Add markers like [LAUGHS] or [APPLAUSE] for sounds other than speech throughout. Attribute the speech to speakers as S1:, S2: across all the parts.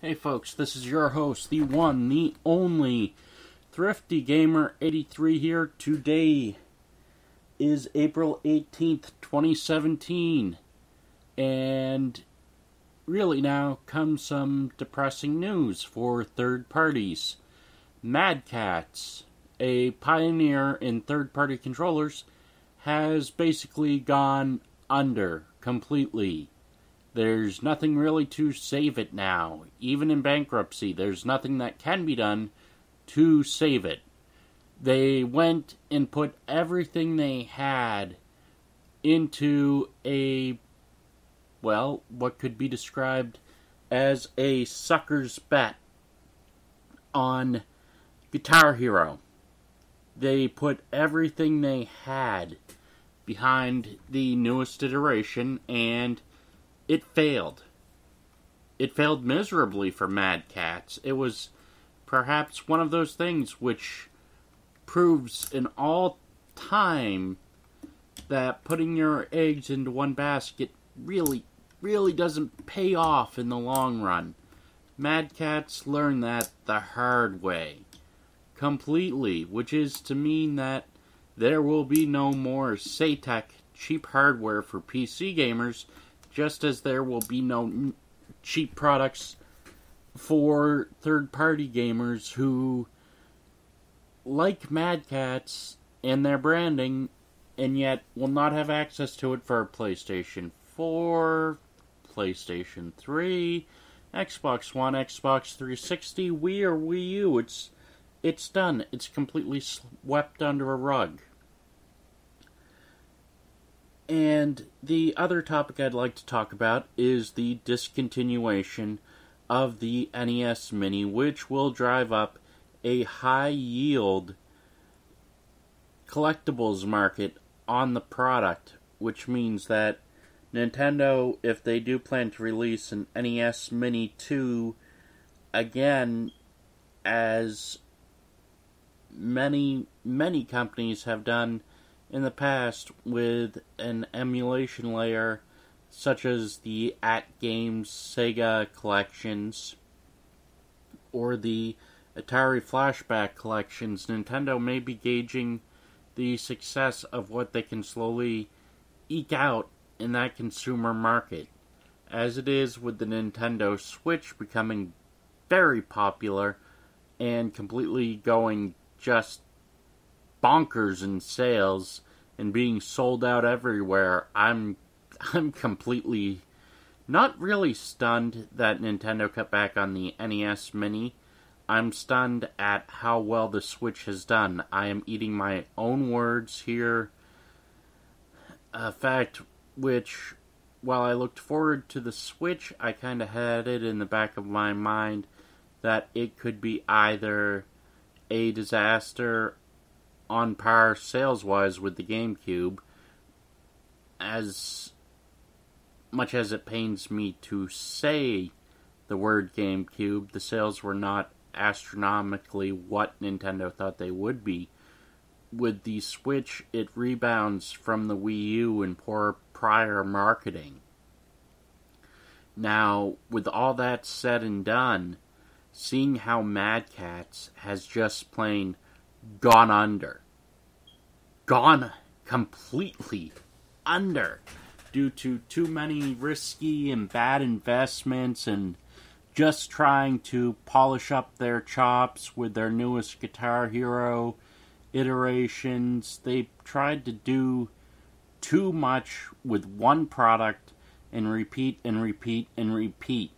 S1: Hey folks, this is your host, the one, the only Thrifty Gamer 83 here. Today is April 18th, 2017. And really now comes some depressing news for third parties. Mad Catz, a pioneer in third party controllers, has basically gone under completely. There's nothing really to save it now. Even in bankruptcy, there's nothing that can be done to save it. They went and put everything they had into a, well, what could be described as a sucker's bet on Guitar Hero. They put everything they had behind the newest iteration and it failed. It failed miserably for Mad Catz. It was perhaps one of those things which proves in all time that putting your eggs into one basket really, really doesn't pay off in the long run. Mad Catz learned that the hard way. Completely, which is to mean that there will be no more Saitek cheap hardware for PC gamers just as there will be no cheap products for third party gamers who like Mad Catz and their branding and yet will not have access to it for PlayStation 4, PlayStation 3, Xbox One, Xbox 360, Wii or Wii U. It's it's done. It's completely swept under a rug. And the other topic I'd like to talk about is the discontinuation of the NES Mini, which will drive up a high yield collectibles market on the product, which means that Nintendo, if they do plan to release an NES Mini 2, again, as many, many companies have done in the past with an emulation layer such as the AtGames Sega collections or the Atari Flashback collections, Nintendo may be gauging the success of what they can slowly eke out in that consumer market. As it is with the Nintendo Switch becoming very popular and completely going just bonkers in sales and being sold out everywhere, I'm [LAUGHS] I'm completely not really stunned that Nintendo cut back on the NES Mini. I'm stunned at how well the Switch has done. I am eating my own words here. A fact which, while I looked forward to the Switch, I kind of had it in the back of my mind that it could be either a disaster on par sales wise with the GameCube. As much as it pains me to say the word GameCube, the sales were not astronomically what Nintendo thought they would be. With the Switch, it rebounds from the Wii U and poor prior marketing. Now, with all that said and done, seeing how Mad Catz has just plain gone under. Gone completely under due to too many risky and bad investments and just trying to polish up their chops with their newest Guitar Hero iterations. They tried to do too much with one product and repeat and repeat and repeat.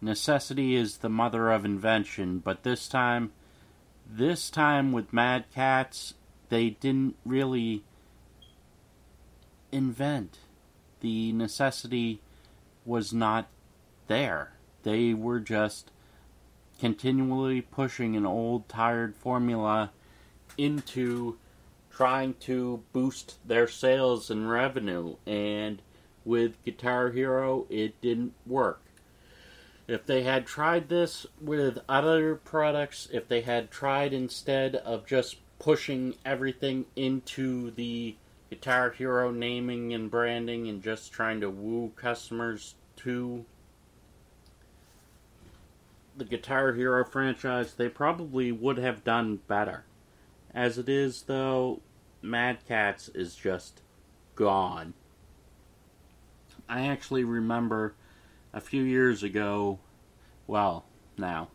S1: Necessity is the mother of invention, but this time this time with Mad Catz, they didn't really invent. The necessity was not there. They were just continually pushing an old, tired formula into trying to boost their sales and revenue. And with Guitar Hero, it didn't work. If they had tried this with other products, if they had tried instead of just pushing everything into the Guitar Hero naming and branding and just trying to woo customers to the Guitar Hero franchise, they probably would have done better. As it is, though, Mad Catz is just gone. I actually remember a few years ago, well, now,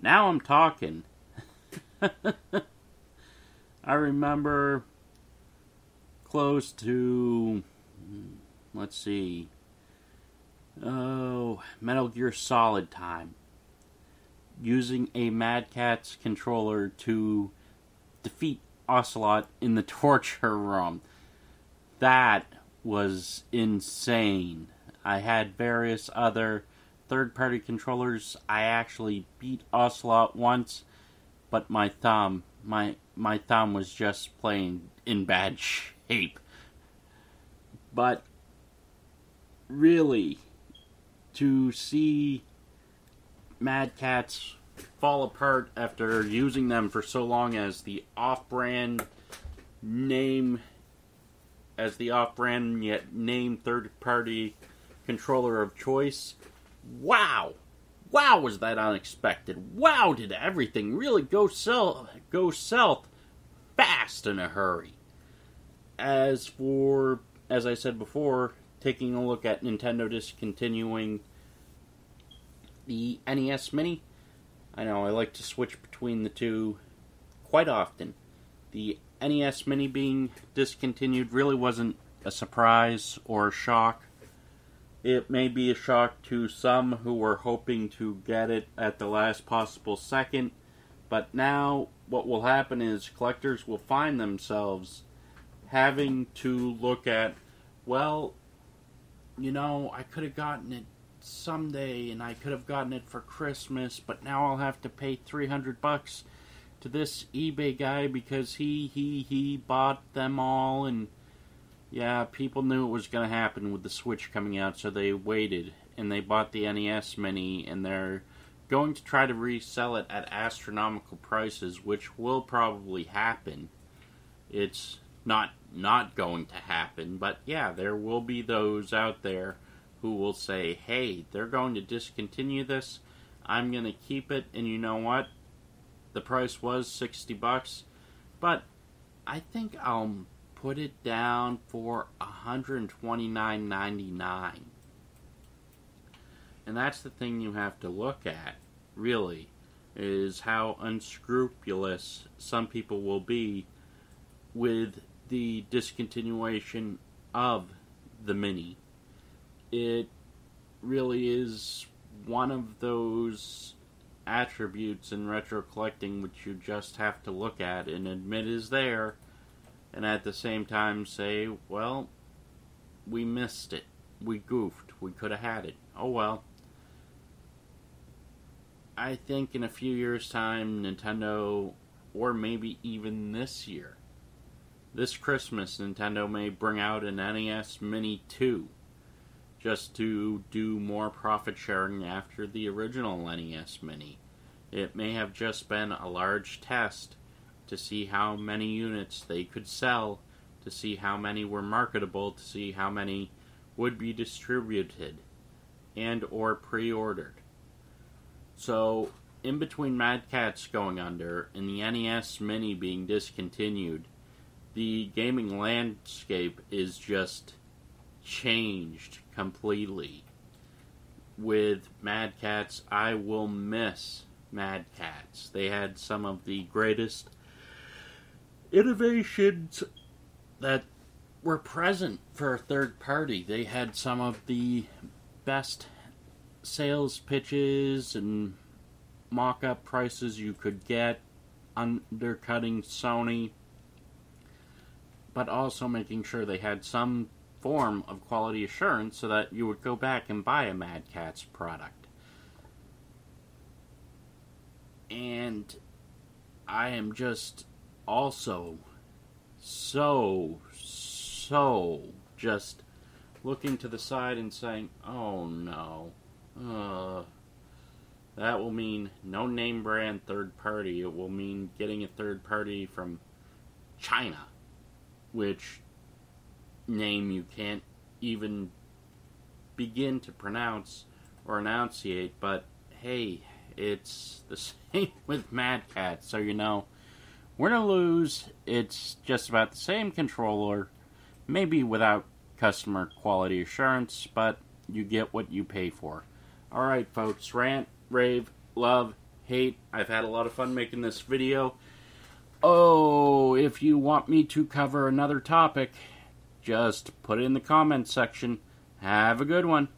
S1: now I'm talking. [LAUGHS] I remember close to, let's see, oh, Metal Gear Solid time. Using a Mad Catz controller to defeat Ocelot in the [LAUGHS] torture room. That was insane. I had various other third party controllers. I actually beat Ocelot once, but my thumb, my my thumb was just playing in bad [LAUGHS] shape. But really to see Mad Catz fall apart after using them for so long as the off-brand name as the off-brand yet name third-party controller of choice. Wow. Wow, was that unexpected. Wow, did everything really go south, go south fast in a hurry. As for as I said before, taking a look at Nintendo discontinuing the NES Mini, I know I like to switch between the two quite often. The NES Mini being discontinued really wasn't a surprise or a shock. It may be a shock to some who were hoping to get it at the last possible second, but now what will happen is collectors will find themselves having to look at, well, you know, I could have gotten it someday and I could have gotten it for Christmas, but now I'll have to pay 300 bucks to this eBay guy because he he he bought them all and yeah, people knew it was going to happen with the Switch coming out, so they waited and they bought the NES Mini and they're going to try to resell it at astronomical prices, which will probably happen. It's not not going to happen, but yeah, there will be those out there who will say, hey, they're going to discontinue this. I'm going to keep it, and you know what? The price was 60 bucks, but I think I'll put it down for 129.99. And that's the thing you have to look at, really, is how unscrupulous some people will be with the discontinuation of the Mini it really is one of those attributes in retro collecting which you just have to look at and admit is there, and at the same time say, well, we missed it. We goofed. We could have had it. Oh well. I think in a few years' time, Nintendo, or maybe even this year, this Christmas, Nintendo may bring out an NES Mini 2 just to do more profit sharing after the original NES Mini. It may have just been a large test to see how many units they could sell, to see how many were marketable, to see how many would be distributed and or pre-ordered. So, in between Mad Catz going under and the NES Mini being discontinued, the gaming landscape is just changed completely. With Mad Catz, I will miss Mad Catz. They had some of the greatest innovations that were present for a third party. They had some of the best sales pitches and mock up prices you could get, undercutting Sony, but also making sure they had some form of quality assurance so that you would go back and buy a Mad Catz product. And I am just also so, so just looking to the side and saying, oh no. Uh, that will mean no name brand third party. It will mean getting a third party from China, which name you can't even begin to pronounce or enunciate, but hey, it's the [LAUGHS] same with Mad Catz. So, you know, win or lose, it's just about the same controller, maybe without customer quality assurance, but you get what you pay for. Alright, folks, rant, rave, love, hate. I've had a lot of fun making this video. Oh, if you want me to cover another topic, just put it in the comments section. Have a good one.